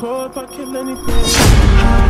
cold, but kill anything.